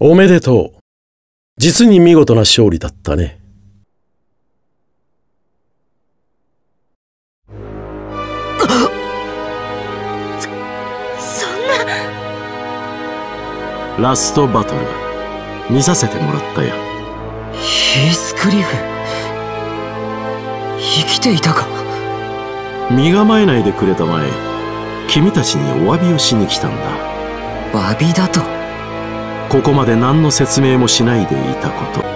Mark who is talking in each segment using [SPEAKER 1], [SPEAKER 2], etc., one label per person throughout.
[SPEAKER 1] おめでとう。実に見事な勝利だったね。
[SPEAKER 2] そんな。
[SPEAKER 3] ラストバトル見させてもらったよ
[SPEAKER 4] ヒースクリフ。生きていたか。
[SPEAKER 3] 身構えないでくれたまえ君たちにお詫びをしに来たんだ。
[SPEAKER 4] 詫びだと
[SPEAKER 3] ここまで何の説明もしないでいたこと。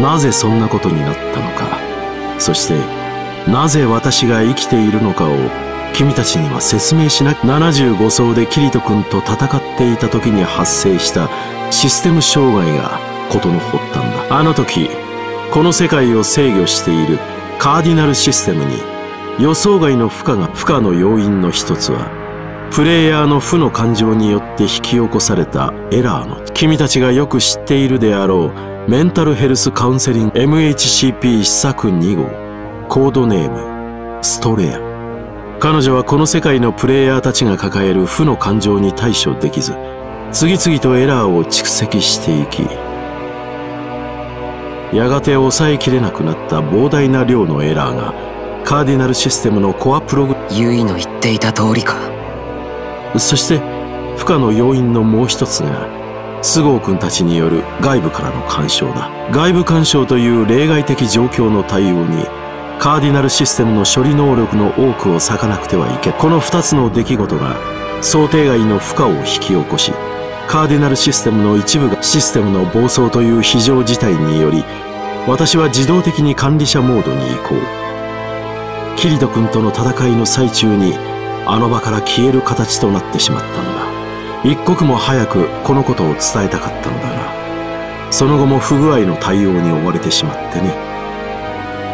[SPEAKER 3] なぜそんなことになったのか。そしてなぜ私が生きているのかを君たちには説明しなき75層でキリト君と戦っていた時に発生したシステム障害が事の発端だ。あの時この世界を制御しているカーディナルシステムに予想外の負荷が負荷の要因の一つはプレイヤーの負の感情によって引き起こされたエラーの君たちがよく知っているであろうメンタルヘルスカウンセリング MHCP 試作2号コードネームストレア。彼女はこの世界のプレイヤーたちが抱える負の感情に対処できず次々とエラーを蓄積していきやがて抑えきれなくなった膨大な量のエラーがカーディナルシステムのコアプログ
[SPEAKER 4] ユイの言っていた通りか。
[SPEAKER 3] そして負荷の要因のもう一つが菅生君たちによる外部からの干渉だ。外部干渉という例外的状況の対応にカーディナルシステムの処理能力の多くを割かなくてはいけこの2つの出来事が想定外の負荷を引き起こしカーディナルシステムの一部がシステムの暴走という非常事態により私は自動的に管理者モードに移行キリト君との戦いの最中にあの場から消える形となってしまったんだ。一刻も早くこのことを伝えたかったのだがその後も不具合の対応に追われてしまってね。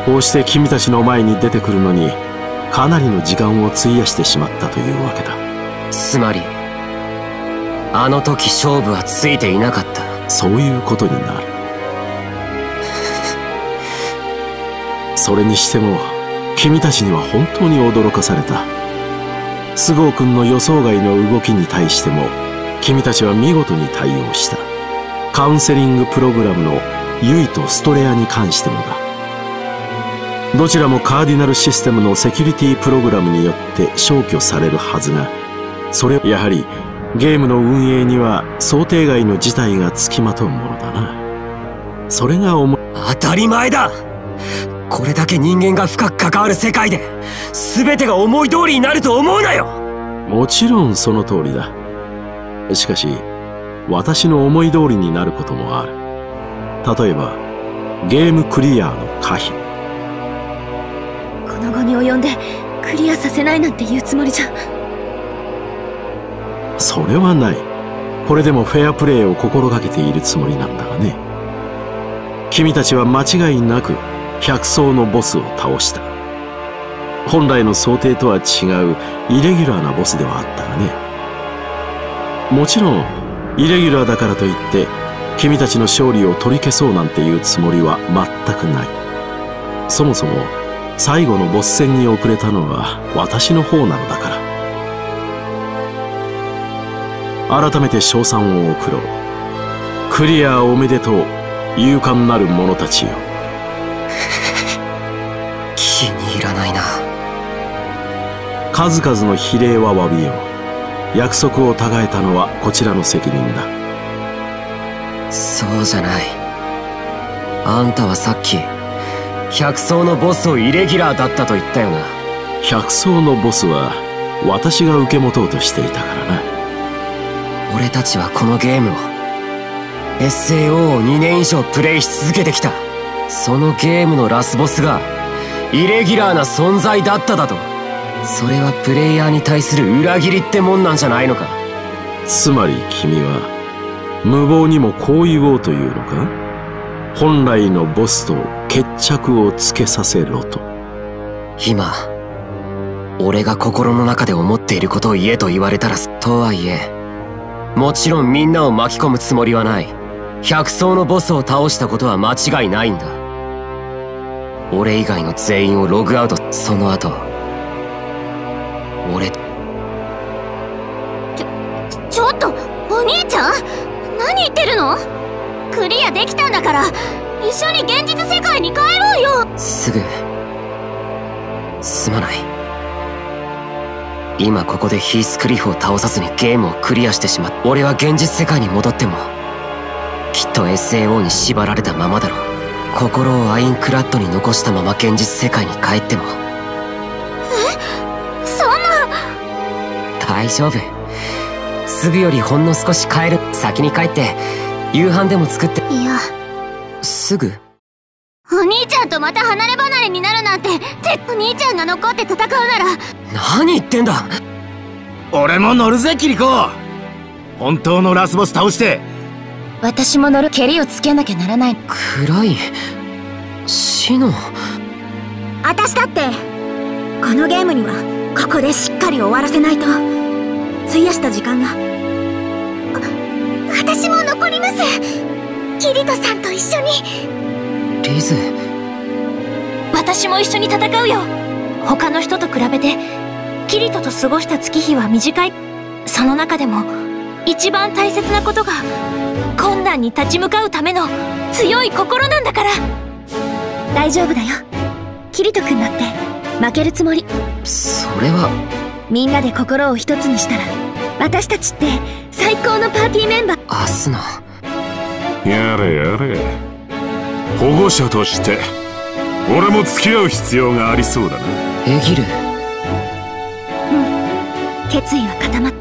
[SPEAKER 3] こうして君たちの前に出てくるのにかなりの時間を費やしてしまったというわけだ。
[SPEAKER 4] つまりあの時勝負はついていなかった。
[SPEAKER 3] そういうことになる。それにしても君たちには本当に驚かされた。菅生君の予想外の動きに対しても君たちは見事に対応した。カウンセリングプログラムのユイとストレアに関してもだ。どちらもカーディナルシステムのセキュリティプログラムによって消去されるはずがそれやはりゲームの運営には想定外の事態がつきまとうものだな。それが思
[SPEAKER 4] 当たり前だ。これだけ人間が深く関わる世界で全てが思い通りになると思うなよ。
[SPEAKER 3] もちろんその通りだ。しかし私の思い通りになることもある。例えばゲームクリアの可否。
[SPEAKER 2] この後に及んでクリアさせないなんて言うつもりじゃ。
[SPEAKER 3] それはない。これでもフェアプレーを心がけているつもりなんだがね。君たちは間違いなく百層のボスを倒した。本来の想定とは違うイレギュラーなボスではあったがね。もちろんイレギュラーだからといって君たちの勝利を取り消そうなんていうつもりは全くない。そもそも最後のボス戦に遅れたのは私の方なのだから。改めて賞賛を送ろう。クリアおめでとう勇敢なる者たちよ。
[SPEAKER 4] 気に入らないな。
[SPEAKER 3] 数々の比例は詫びよう。約束をたがえたのはこちらの責任だ。
[SPEAKER 4] そうじゃない。あんたはさっき百層のボスをイレギュラーだったと言ったよな。
[SPEAKER 3] 百層のボスは私が受け持とうとしていたからな。
[SPEAKER 4] 俺たちはこのゲームを SAO を2年以上プレイし続けてきた。そのゲームのラスボスがイレギュラーな存在だっただと。それはプレイヤーに対する裏切りってもんなんじゃないのか。
[SPEAKER 3] つまり君は無謀にもこう言おうというのか？本来のボスと決着をつけさせろと。
[SPEAKER 4] 今俺が心の中で思っていることを言えと言われたらとはいえもちろんみんなを巻き込むつもりはない。百層のボスを倒したことは間違いないんだ俺以外の全員をログアウトその後。俺。
[SPEAKER 2] ちょちょっとお兄ちゃん？何言ってるの？クリアできたんだから。一緒に現実世界に帰ろうよ。
[SPEAKER 4] すぐ。すまない。今ここでヒースクリフを倒さずにゲームをクリアしてしまった俺は現実世界に戻ってもきっと SAO に縛られたままだろう心をアインクラッドに残したまま現実世界に帰っても。
[SPEAKER 2] そんな
[SPEAKER 4] 大丈夫。すぐよりほんの少し帰る。先に帰って夕飯でも作って。
[SPEAKER 2] いや。
[SPEAKER 4] すぐ。
[SPEAKER 2] お兄ちゃんとまた離れ離れになるなんて絶お兄ちゃんが残って戦うなら。
[SPEAKER 4] 何言ってんだ。
[SPEAKER 5] 俺も乗るぜキリコ。本当のラスボス倒して
[SPEAKER 2] 私も乗る蹴りをつけなきゃならない。
[SPEAKER 4] 暗い。死の。
[SPEAKER 2] 私だってこのゲームにはここでしっかり終わらせないと。費やした時間が。私も残ります。キリトさんと一緒に。
[SPEAKER 4] リズ。
[SPEAKER 2] 私も一緒に戦うよ。他の人と比べてキリトと過ごした月日は短い。その中でも一番大切なことが困難に立ち向かうための強い心なんだから。大丈夫だよ。キリト君だって負けるつもり。
[SPEAKER 4] それは。
[SPEAKER 2] みんなで心を一つにしたら私たちって最高のパーティーメンバー。
[SPEAKER 4] アスナ
[SPEAKER 6] やれやれ。保護者として俺も付き合う必要がありそうだな。
[SPEAKER 4] エギル。
[SPEAKER 2] 決意は固まっ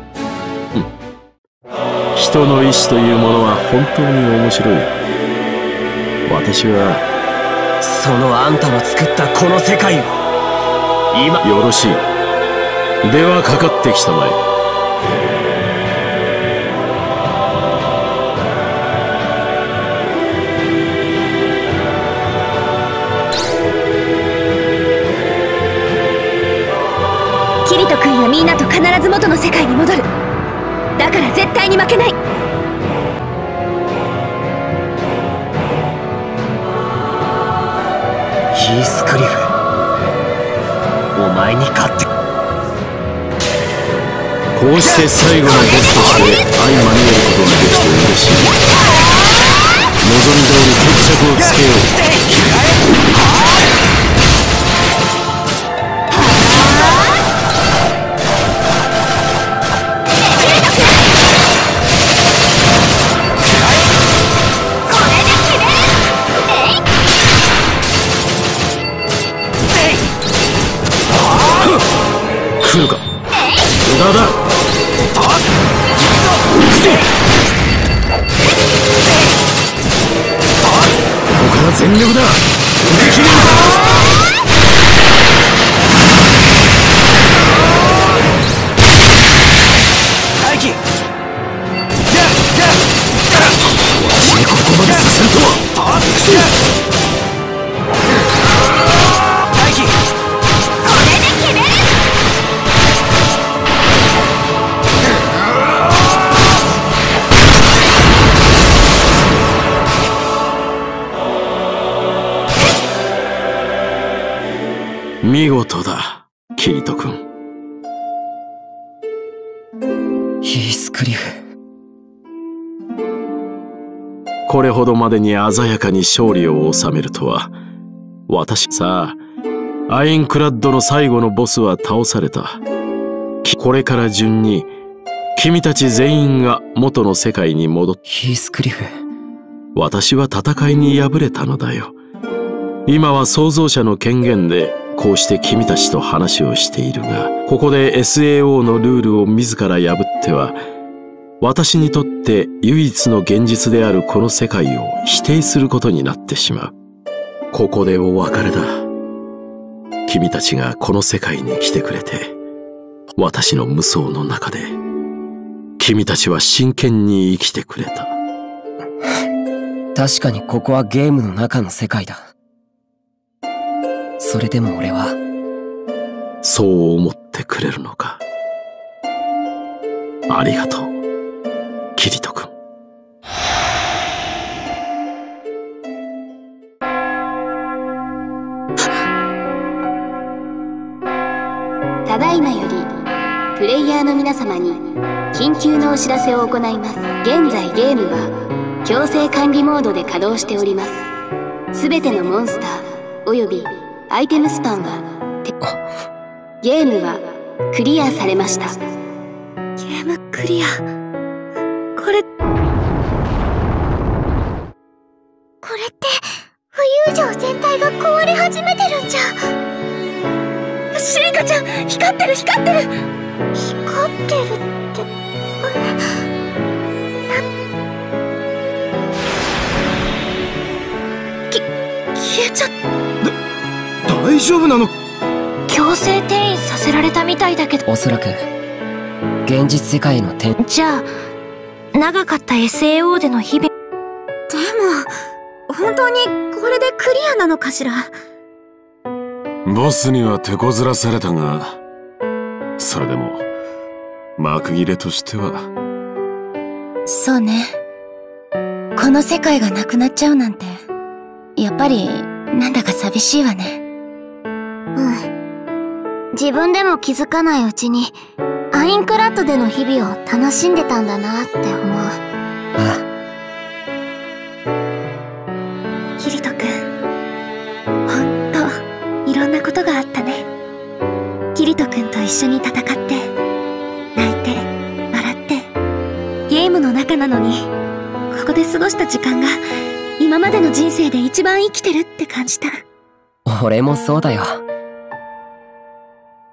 [SPEAKER 3] 人の意志というものは本当に面白い。私は
[SPEAKER 4] そのあんたの作ったこの世界を今
[SPEAKER 3] よろしい。ではかかってきたまえ。
[SPEAKER 2] キリト君やみんなと必ず元の世界に戻る。だから絶対に負けない。
[SPEAKER 4] ースクリフ。お前に勝って。
[SPEAKER 3] こうして最後のボスとして相まみえることができて嬉しい。望み通り決着をつけよう。でに鮮やかに勝利を収めるとは。私さあアインクラッドの最後のボスは倒された。きこれから順に君たち全員が元の世界に戻っ
[SPEAKER 4] ヒースクリフ。
[SPEAKER 3] 私は戦いに敗れたのだよ。今は創造者の権限でこうして君たちと話をしているがここで SAO のルールを自ら破っては私にとって唯一の現実であるこの世界を否定することになってしまう。ここでお別れだ。君たちがこの世界に来てくれて私の無双の中で君たちは真剣に生きてくれた。
[SPEAKER 4] 確かにここはゲームの中の世界だ。それでも俺は
[SPEAKER 3] そう思ってくれるのか。ありがとうキリト君
[SPEAKER 2] ただいまより
[SPEAKER 7] の皆様に緊急のお知らせを行います。現在ゲームは強制管理モードで稼働しております。すべてのモンスターおよびアイテムスパンはゲームはクリアされました。
[SPEAKER 2] ゲームクリアこれ。これって浮遊上全体が壊れ始めてるんじゃ。シリカちゃん光ってる光ってる。光ってるってき消えちゃった。
[SPEAKER 5] 大丈夫なの？
[SPEAKER 2] 強制転移させられたみたいだけど。
[SPEAKER 4] おそらく現実世界の転
[SPEAKER 2] じゃあ長かった SAO での日々。でも本当にこれでクリアなのかしら？
[SPEAKER 6] ボスには手こずらされたがそれでも幕切れとしては。
[SPEAKER 8] そうね。この世界がなくなっちゃうなんてやっぱりなんだか寂しいわね。
[SPEAKER 2] うん。自分でも気づかないうちにアインクラッドでの日々を楽しんでたんだなって思う。
[SPEAKER 4] あ。
[SPEAKER 2] キリト君。ほんといろんなことがあったね。キリト君と一緒に戦って泣いて笑って。ゲームの中なのにここで過ごした時間が今までの人生で一番生きてるって感じた。
[SPEAKER 4] 俺もそうだよ。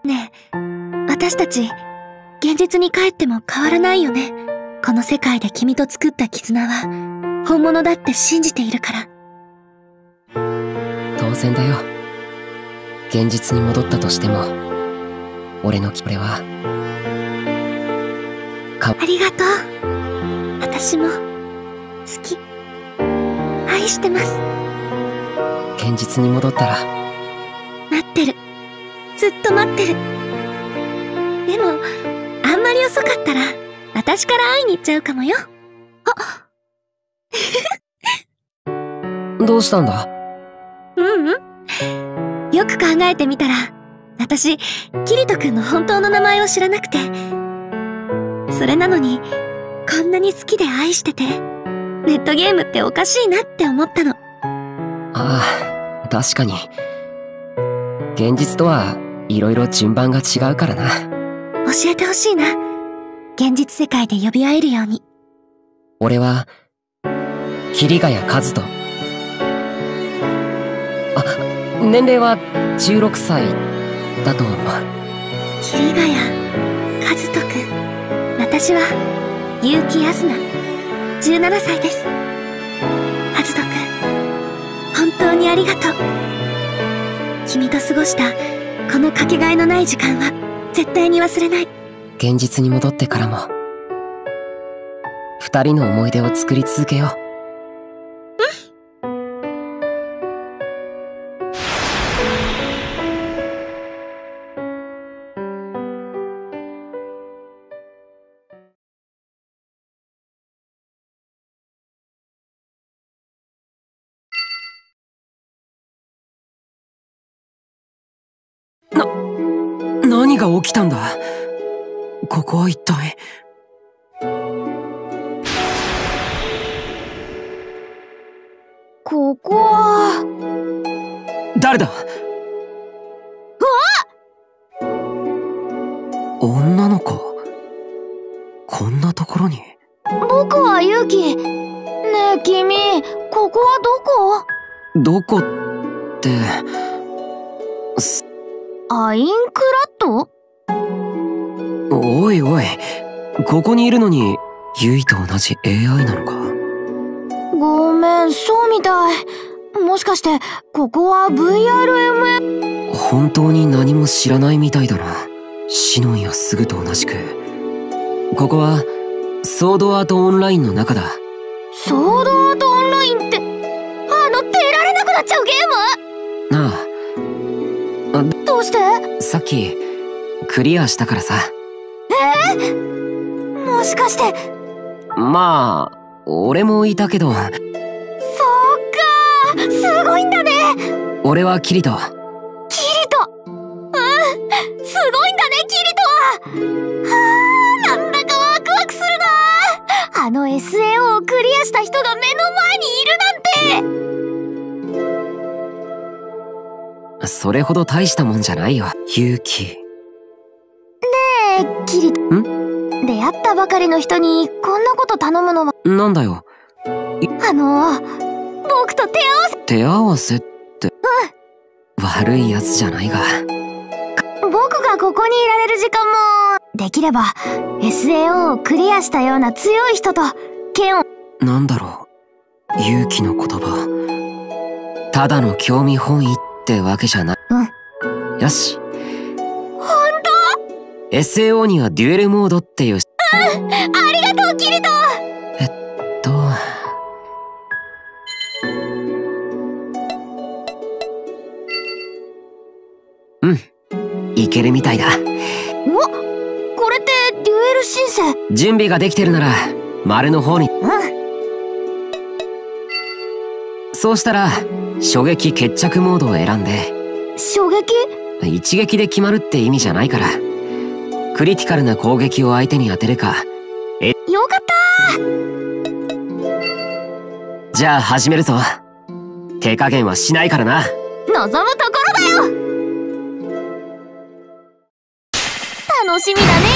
[SPEAKER 2] ねえ私たち現実に帰っても変わらないよね。この世界で君と作った絆は本物だって信じているから。
[SPEAKER 4] 当然だよ。現実に戻ったとしても俺のこれはか
[SPEAKER 2] ありがとう。私も好き。愛してます。
[SPEAKER 4] 現実に戻ったら
[SPEAKER 2] 待ってる。ずっと待ってる。でもあんまり遅かったら私から会いに行っちゃうかもよ。
[SPEAKER 4] どうしたんだ？
[SPEAKER 2] うんうん。よく考えてみたら私キリト君の本当の名前を知らなくて。それなのにこんなに好きで愛しててネットゲームっておかしいなって思ったの。
[SPEAKER 4] ああ確かに。現実とはいろいろ順番が違うからな
[SPEAKER 2] 教えてほしいな。現実世界で呼び合えるように。
[SPEAKER 4] 俺は桐ヶ谷和人。あ年齢は16歳だと思う。
[SPEAKER 2] 桐ヶ谷和人君私は結城康奈17歳です。和人君本当にありがとう。君と過ごしたこのかけがえのない時間は絶対に忘れない。
[SPEAKER 4] 現実に戻ってからも。二人の思い出を作り続けよう。何が起きたんだ？ここは一体？
[SPEAKER 2] ここは。
[SPEAKER 4] 誰だ？女の子？こんなところに？
[SPEAKER 2] 僕はユキねえ君ここは
[SPEAKER 4] どこ？ってす
[SPEAKER 2] どこアインクラッド
[SPEAKER 4] おいおい。ここにいるのにユイと同じ AI なのか？
[SPEAKER 2] ごめんそうみたい。もしかしてここは VRMA
[SPEAKER 4] 本当に何も知らないみたいだな。シノンやすぐと同じく。ここはソードアートオンラインの中だ。
[SPEAKER 2] ソードアートオンラインってあの出られなくなっちゃうゲ
[SPEAKER 4] なあ。
[SPEAKER 2] ームどうして？
[SPEAKER 4] さっきクリアしたからさ。
[SPEAKER 2] えー、もしかして。
[SPEAKER 4] まあ俺もいたけど。
[SPEAKER 2] そっかすごいんだね。
[SPEAKER 4] 俺はキリト。
[SPEAKER 2] キリト。うん？すごいんだねキリトは。は
[SPEAKER 9] あなんだかワクワクするなあの SAO をクリアした人が目の前にいるなん
[SPEAKER 4] て。それほど大したもんじゃないよ勇気
[SPEAKER 9] たばかりの人にこんなこと頼むのは。
[SPEAKER 4] なんだよ。
[SPEAKER 9] あの、僕と手合わせ。
[SPEAKER 4] 手合わせって。
[SPEAKER 9] うん。
[SPEAKER 4] 悪いやつじゃないが。
[SPEAKER 9] 僕がここにいられる時間も、できれば、SAO をクリアしたような強い人と、剣を。
[SPEAKER 4] なんだろう。勇気の言葉。ただの興味本位ってわけじゃない。
[SPEAKER 9] うん。
[SPEAKER 4] よし。
[SPEAKER 9] 本
[SPEAKER 4] 当 ?SAO にはデュエルモードっていう。うん
[SPEAKER 9] ありがとう、キリト
[SPEAKER 4] えっと。うん。いけるみたいだ。
[SPEAKER 9] おこれってデュエル申請
[SPEAKER 4] 準備ができてるなら、丸の方に。
[SPEAKER 9] うん。
[SPEAKER 4] そうしたら、初撃決着モードを選んで。
[SPEAKER 9] 初撃？
[SPEAKER 4] 一撃で決まるって意味じゃないから。クリティカルな攻撃を相手に当てるか。
[SPEAKER 9] え、よかった。
[SPEAKER 4] じゃあ始めるぞ。手加減はしないからな。
[SPEAKER 9] 望むところだよ。楽しみだね。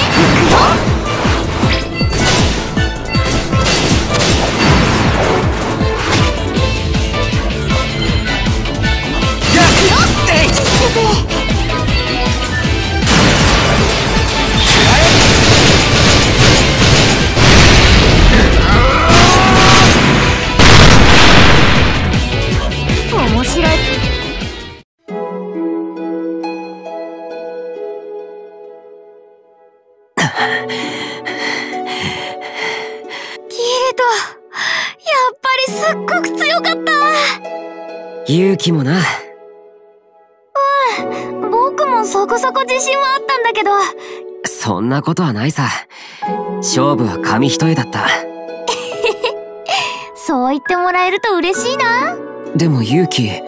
[SPEAKER 9] 行くよ
[SPEAKER 4] 勇気もな。
[SPEAKER 9] うん、僕もそこそこ自信はあったんだけど。
[SPEAKER 4] そんなことはないさ。勝負は紙一重だった。
[SPEAKER 9] そう言ってもらえると嬉しいな。
[SPEAKER 4] でも勇気。
[SPEAKER 9] あ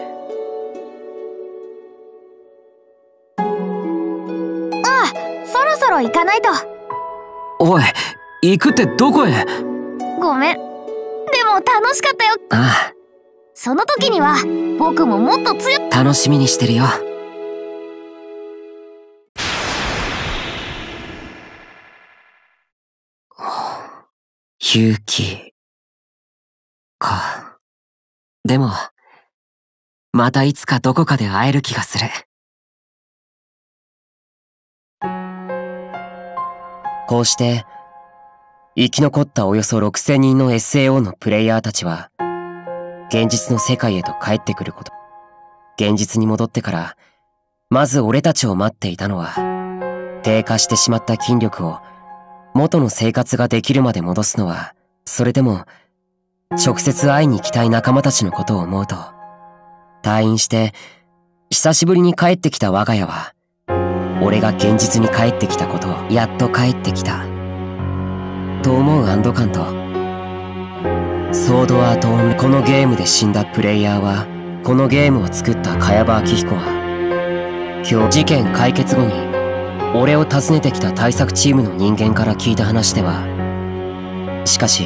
[SPEAKER 9] あ、そろそろ行かないと。
[SPEAKER 4] おい、行くってどこへ？
[SPEAKER 9] ごめん。でも楽しかったよ。
[SPEAKER 4] ああ。
[SPEAKER 9] その時には僕ももっと強
[SPEAKER 4] 楽しみにしてるよ。勇気か。でもまたいつかどこかで会える気がする。こうして生き残ったおよそ6000人の SAO のプレイヤーたちは現実の世界へと帰ってくること。現実に戻ってから、まず俺たちを待っていたのは、低下してしまった筋力を元の生活ができるまで戻すのは、それでも、直接会いに行きたい仲間たちのことを思うと、退院して、久しぶりに帰ってきた我が家は、俺が現実に帰ってきたことを、やっと帰ってきた。と思う安堵感と、ソードアートオンこのゲームで死んだプレイヤーはこのゲームを作った茅場明彦は今日事件解決後に俺を訪ねてきた対策チームの人間から聞いた話ではしかし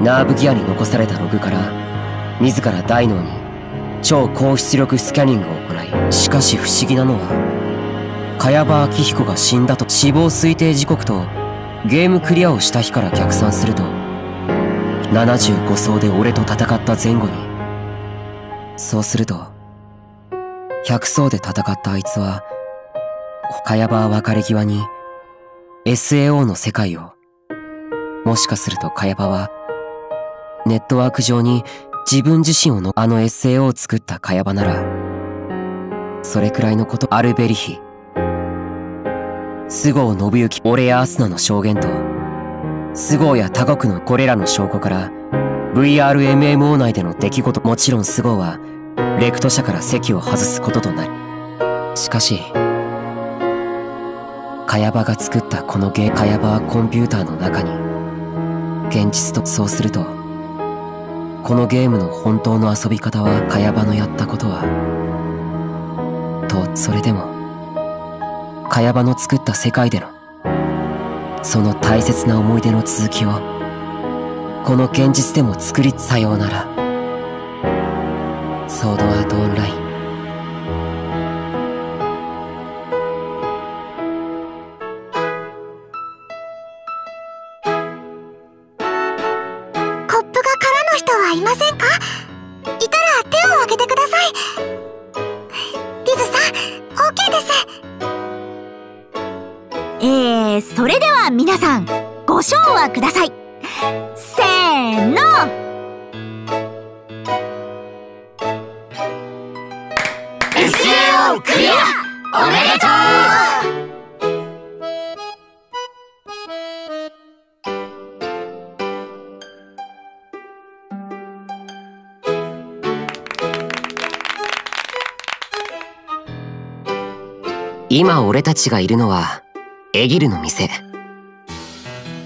[SPEAKER 4] ナーブギアに残されたログから自ら大脳に超高出力スキャニングを行いしかし不思議なのは茅場明彦が死んだと死亡推定時刻とゲームクリアをした日から逆算すると75走で俺と戦った前後にそうすると100走で戦ったあいつは茅場別れ際に SAO の世界をもしかすると茅場はネットワーク上に自分自身をのあの SAO を作った茅場ならそれくらいのことアルベリヒ菅生信行俺やアスナの証言と菅生や他国のこれらの証拠から VRMMO 内での出来事。もちろん菅生はレクト社から席を外すこととなるしかし茅場が作ったこのゲー茅場はコンピューターの中に現実とそうするとこのゲームの本当の遊び方は茅場のやったことはとそれでも茅場の作った世界でのその大切な思い出の続きをこの現実でも作りさようなら。ソードアートオンライン。今俺たちがいるのはエギルの店。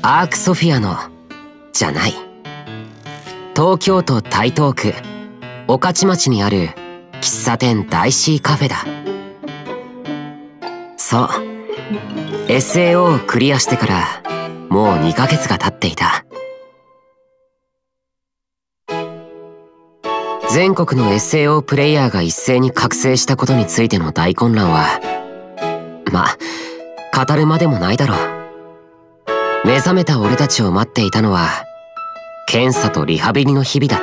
[SPEAKER 4] アークソフィアのじゃない。東京都台東区御徒町にある喫茶店大 C カフェだ。そう。SAO をクリアしてからもう2ヶ月が経っていた。全国の SAO プレイヤーが一斉に覚醒したことについての大混乱はま語るまでもないだろう。目覚めた俺たちを待っていたのは検査とリハビリの日々だっ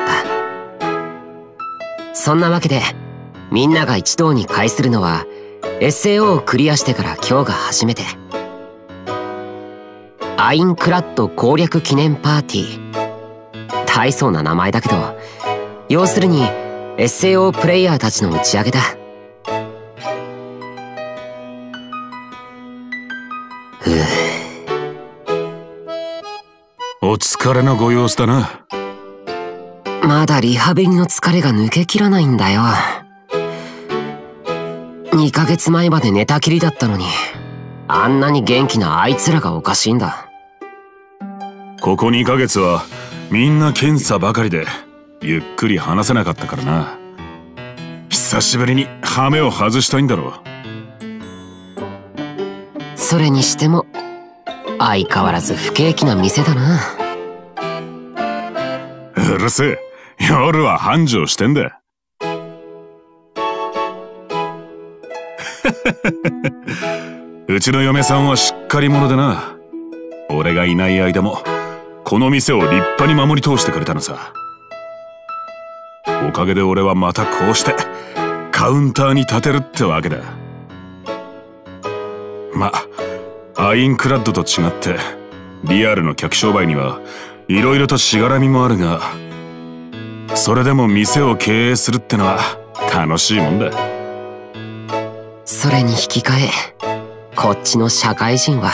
[SPEAKER 4] た。そんなわけでみんなが一堂に会するのは SAO をクリアしてから今日が初めて。アインクラッド攻略記念パーティー。大層な名前だけど要するに SAO プレイヤーたちの打ち上げだ。
[SPEAKER 6] お疲れのご様子だな。
[SPEAKER 4] まだリハビリの疲れが抜けきらないんだよ。2ヶ月前まで寝たきりだったのにあんなに元気なあいつらがおかしいんだ。
[SPEAKER 6] ここ2ヶ月はみんな検査ばかりでゆっくり話せなかったからな。久しぶりにハメを外したいんだろ
[SPEAKER 4] う。それにしても相変わらず不景気な店だな
[SPEAKER 6] うるせえ。夜は繁盛してんだ。うちの嫁さんはしっかり者でな。俺がいない間もこの店を立派に守り通してくれたのさ。おかげで俺はまたこうしてカウンターに立てるってわけだ。まアインクラッドと違ってリアルの客商売にはいろいろとしがらみもあるがそれでも店を経営するってのは楽しいもんだ。
[SPEAKER 4] それに引き換えこっちの社会人は。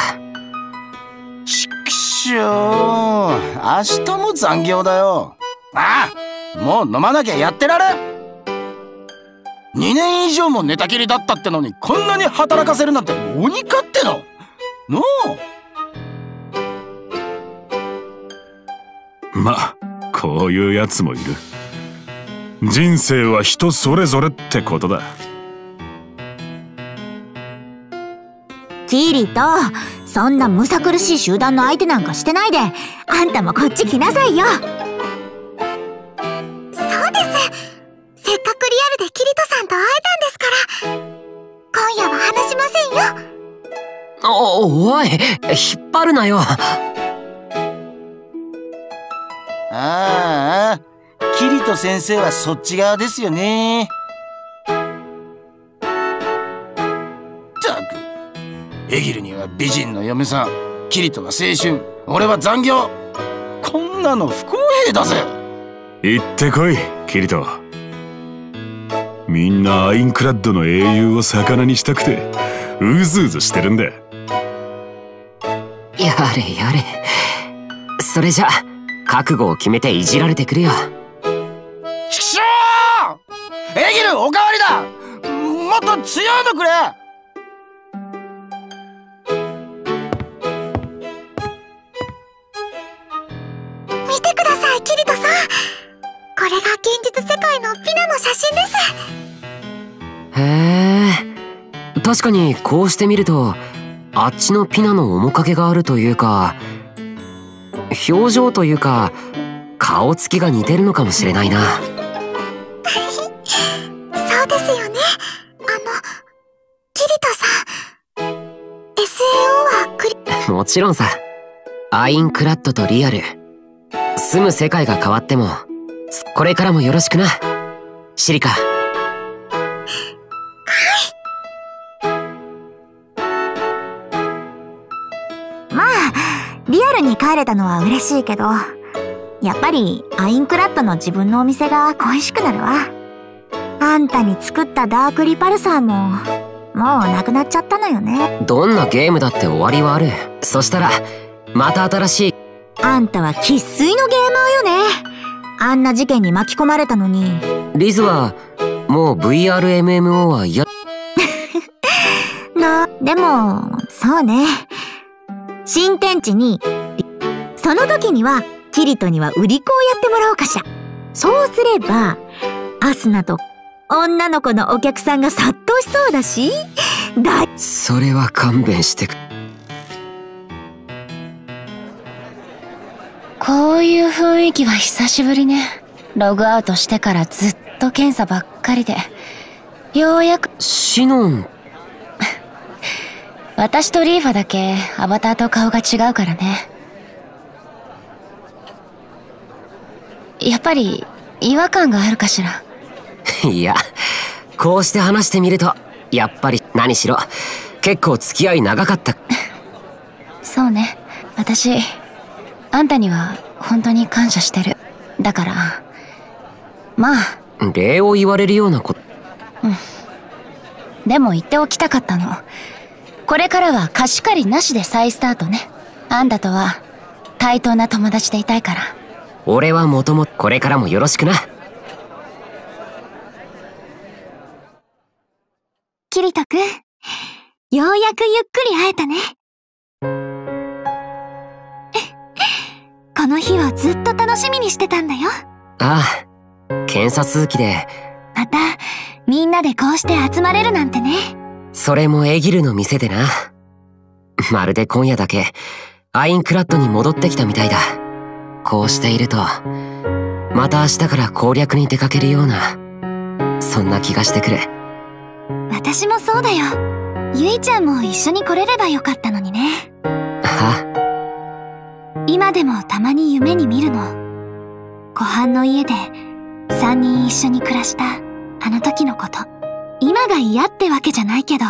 [SPEAKER 5] ちくしょう明日も残業だよ。ああもう飲まなきゃやってられ。ん2年以上も寝たきりだったってのにこんなに働かせるなんて鬼かっての。の
[SPEAKER 6] まこういうやつもいる。人生は人それぞれってことだ。
[SPEAKER 10] キリトそんなむさ苦しい集団の相手なんかしてないで。あんたもこっち来なさいよ。
[SPEAKER 9] そうです。せっかくリアルでキリトさんと会えたんですから。今夜は話しませんよ。
[SPEAKER 4] おおい引っ張るなよ
[SPEAKER 5] ああキリト先生はそっち側ですよね。ったくエギルには美人の嫁さんキリトは青春。俺は残業。こんなの不公平だぜ。
[SPEAKER 6] 行ってこいキリト。みんなアインクラッドの英雄を魚にしたくてうずうずしてるんだ。
[SPEAKER 4] やれやれ。それじゃ覚悟を決めていじられてくれよ。
[SPEAKER 5] ちくしょうエギルおかわりだ。もっと強いのくれ。
[SPEAKER 9] 見てくださいキリトさん。これが現実世界のピナの写真です。
[SPEAKER 4] へえ確かにこうして見るとあっちのピナの面影があるというか表情というか顔つきが似てるのかもしれないな。
[SPEAKER 9] そうですよね。あのキリトさん。SAO はクリ
[SPEAKER 4] もちろんさ。アインクラッドとリアル。住む世界が変わってもこれからもよろしくな。シリカ
[SPEAKER 10] リアルに帰れたのは嬉しいけどやっぱりアインクラッドの自分のお店が恋しくなるわ。あんたに作ったダークリパルサーももうなくなっちゃったのよね。
[SPEAKER 4] どんなゲームだって終わりはある。そしたらまた新しい
[SPEAKER 10] あんたは生粋のゲーマーよね。あんな事件に巻き込まれたのに。
[SPEAKER 4] リズはもう VRMMO は嫌。
[SPEAKER 10] なでもそうね新天地にその時にはキリトには売り子をやってもらおうかしら。そうすればアスナと女の子のお客さんが殺到しそうだしだ
[SPEAKER 4] それは勘弁してく。
[SPEAKER 8] こういう雰囲気は久しぶりね。ログアウトしてからずっと検査ばっかりで。ようやく。
[SPEAKER 4] シノン
[SPEAKER 8] 私とリーファだけアバターと顔が違うからね。やっぱり違和感があるかしら？
[SPEAKER 4] いやこうして話してみるとやっぱり何しろ結構付き合い長かった。
[SPEAKER 8] そうね。私あんたには本当に感謝してる。だからまあ。
[SPEAKER 4] 礼を言われるようなこと
[SPEAKER 8] うん。でも言っておきたかったのこれからは貸し借りなしで再スタートね。あんたとは対等な友達でいたいから。
[SPEAKER 4] 俺はもともとこれからもよろしくな。
[SPEAKER 2] キリトくんようやくゆっくり会えたね。この日をずっと楽しみにしてたんだよ。
[SPEAKER 4] ああ検査続きで。
[SPEAKER 2] またみんなでこうして集まれるなんてね
[SPEAKER 4] それもエギルの店でな。まるで今夜だけアインクラッドに戻ってきたみたいだ。こうしているとまた明日から攻略に出かけるようなそんな気がしてくる。
[SPEAKER 2] 私もそうだよ。ゆいちゃんも一緒に来れればよかったのにね。
[SPEAKER 4] は？
[SPEAKER 2] 今でもたまに夢に見るの。湖畔の家で3人一緒に暮らしたあの時のこと今が嫌ってわけじゃないけど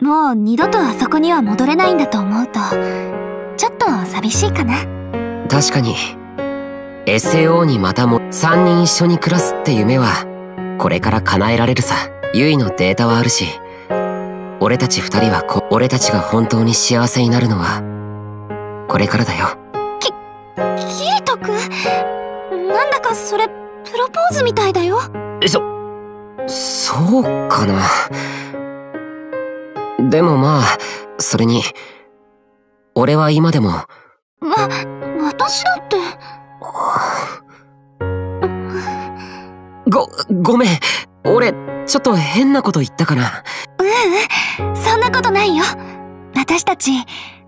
[SPEAKER 2] もう二度とあそこには戻れないんだと思うとちょっと寂しいかな。
[SPEAKER 4] 確かに。SAO にまたも3人一緒に暮らすって夢はこれから叶えられるさ。ユイのデータはあるし俺たち二人はこ俺たちが本当に幸せになるのはこれからだよ。
[SPEAKER 2] キリトくんなんだかそれプロポーズみたいだよ。
[SPEAKER 4] そそうかな。でもまあそれに俺は今でも。
[SPEAKER 2] わ私だって。
[SPEAKER 4] ごごめん。俺ちょっと変なこと言ったかな。
[SPEAKER 2] ううん。そんなことないよ。私たち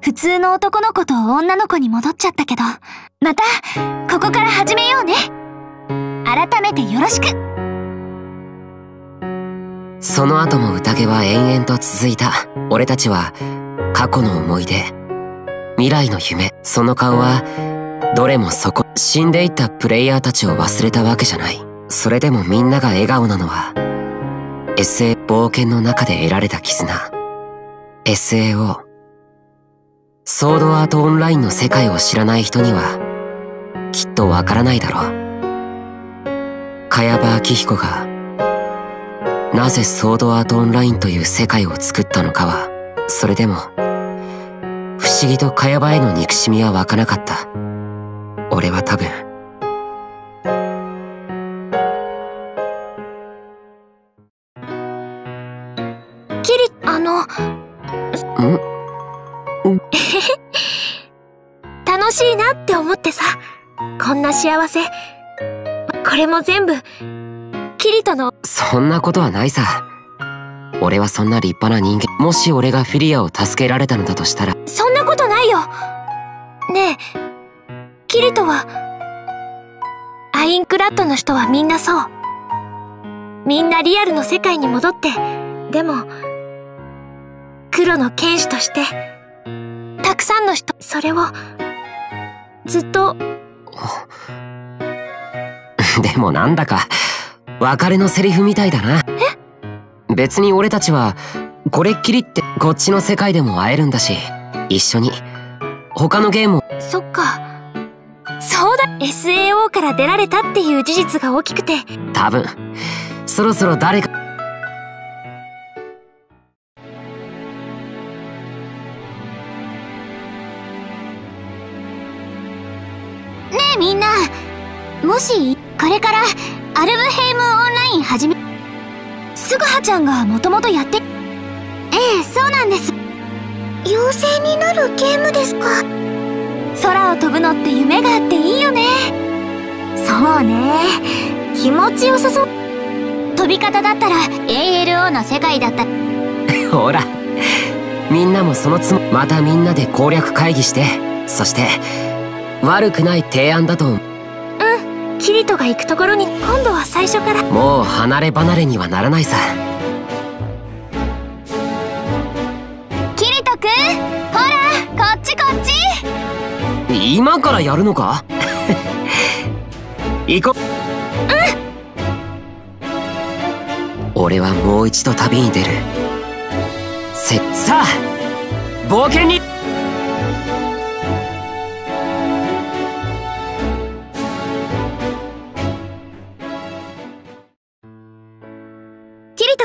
[SPEAKER 2] 普通の男の子と女の子に戻っちゃったけど。またここから始めようね。改めてよろしく
[SPEAKER 4] その後も宴は延々と続いた。俺たちは過去の思い出未来の夢その顔はどれもそこ死んでいったプレイヤーたちを忘れたわけじゃない。それでもみんなが笑顔なのは SA 冒険の中で得られた絆。SAO ソードアートオンラインの世界を知らない人にはきっとわからないだろう。茅場明彦がなぜソードアートオンラインという世界を作ったのかはそれでも不思議と茅場への憎しみは湧かなかった。俺は多分
[SPEAKER 11] キリあの
[SPEAKER 4] ん？
[SPEAKER 11] 楽しいなって思ってさこんな幸せ。これも全部キリトの。
[SPEAKER 4] そんなことはないさ。俺はそんな立派な人間。もし俺がフィリアを助けられたのだとしたら。
[SPEAKER 11] そんなことないよ。ねえキリトはアインクラッドの人はみんなそう。みんなリアルの世界に戻ってでも黒の剣士としてたくさんの人それをずっと
[SPEAKER 4] でもなんだか別れのセリフみたいだな。
[SPEAKER 2] え
[SPEAKER 4] 別に俺たちはこれっきりってこっちの世界でも会えるんだし一緒に。他のゲームを。
[SPEAKER 2] そっか。そうだ。SAO から出られたっていう事実が大きくて。
[SPEAKER 4] 多分。そろそろ誰か。
[SPEAKER 9] ねえみんな。もしこれからアルブヘイムオンライン始めすぐはちゃんがもともとやってええそうなんです。妖精になるゲームですか？
[SPEAKER 2] 空を飛ぶのって夢があっていいよね。
[SPEAKER 10] そうね。気持ちよさそう。
[SPEAKER 9] 飛び方だったら ALO の世界だった。
[SPEAKER 4] ほら。みんなもそのつもまたみんなで攻略会議して。そして悪くない提案だと思う
[SPEAKER 2] が行くところに今度は最初から。
[SPEAKER 4] もう離れ離れにはならないさ。
[SPEAKER 9] キリトくんほらこっちこっち。
[SPEAKER 4] 今からやるのか？行こ
[SPEAKER 2] うん。
[SPEAKER 4] 俺はもう一度旅に出る。せさあ冒険に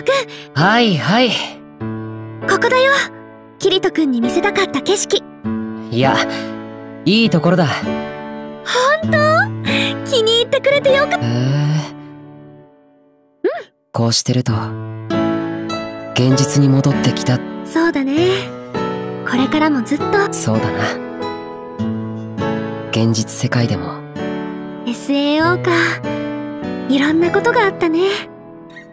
[SPEAKER 2] キリトくん
[SPEAKER 4] はいはい。
[SPEAKER 2] ここだよ。キリトくんに見せたかった景色。
[SPEAKER 4] いやいいところだ。
[SPEAKER 2] 本当？気に入ってくれてよかった。
[SPEAKER 4] へえこうしてると現実に戻ってきた。
[SPEAKER 2] そうだね。これからもずっと。
[SPEAKER 4] そうだな。現実世界でも。
[SPEAKER 2] SAO か。いろんなことがあったね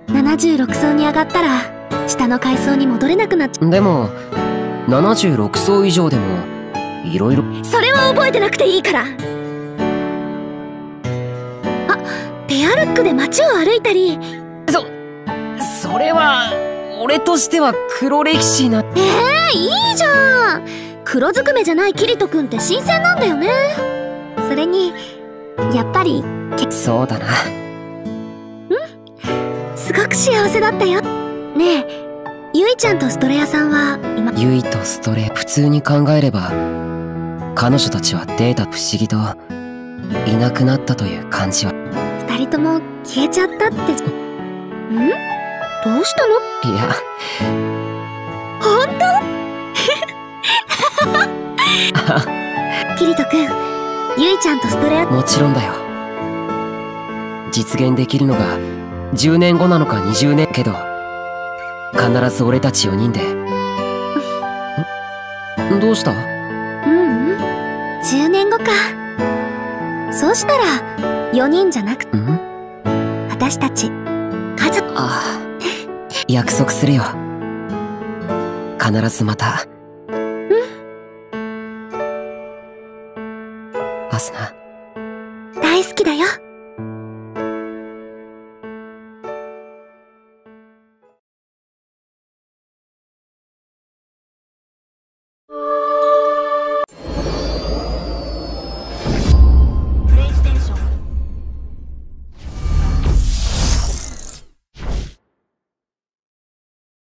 [SPEAKER 2] 76層に上がったら下の階層に戻れなくなっちゃ
[SPEAKER 4] でも76層以上でもいろいろ。
[SPEAKER 2] それは覚えてなくていいから。あペアルックで街を歩いたり。
[SPEAKER 4] そそれは俺としては黒歴史な。
[SPEAKER 2] ええー、いいじゃん。黒ずくめじゃないキリトくんって新鮮なんだよね。それにやっぱり
[SPEAKER 4] そうだな
[SPEAKER 2] すごく幸せだったよ。ねえゆいちゃんとストレアさんは今。
[SPEAKER 4] ゆいとストレ普通に考えれば彼女たちはデータ不思議といなくなったという感じは。
[SPEAKER 2] 二人とも消えちゃったって。ん？どうしたの？
[SPEAKER 4] いや。
[SPEAKER 2] 本当？キリトくんゆいちゃんとストレア
[SPEAKER 4] もちろんだよ。実現できるのが10年後なのか20年けど必ず俺たち4人で。ん？どうした？
[SPEAKER 2] うんうん。10年後か。そうしたら4人じゃなく
[SPEAKER 4] ん？
[SPEAKER 2] 私たち家族。
[SPEAKER 4] ああ。約束するよ。必ずまた。
[SPEAKER 2] うん。
[SPEAKER 4] アスナ。
[SPEAKER 2] 大好きだよ